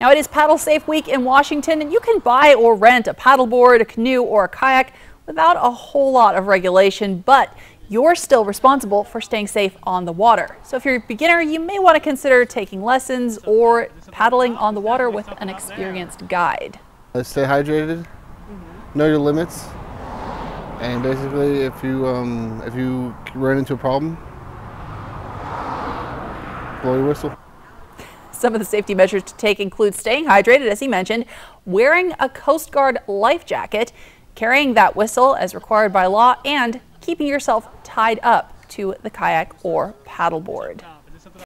Now it is Paddle Safe Week in Washington and you can buy or rent a paddleboard, a canoe or a kayak without a whole lot of regulation, but you're still responsible for staying safe on the water. So if you're a beginner, you may want to consider taking lessons or paddling on the water with an experienced guide. Uh, stay hydrated, know your limits, and basically if you, um, if you run into a problem, blow your whistle. Some of the safety measures to take include staying hydrated, as he mentioned, wearing a Coast Guard life jacket, carrying that whistle as required by law, and keeping yourself tied up to the kayak or paddleboard.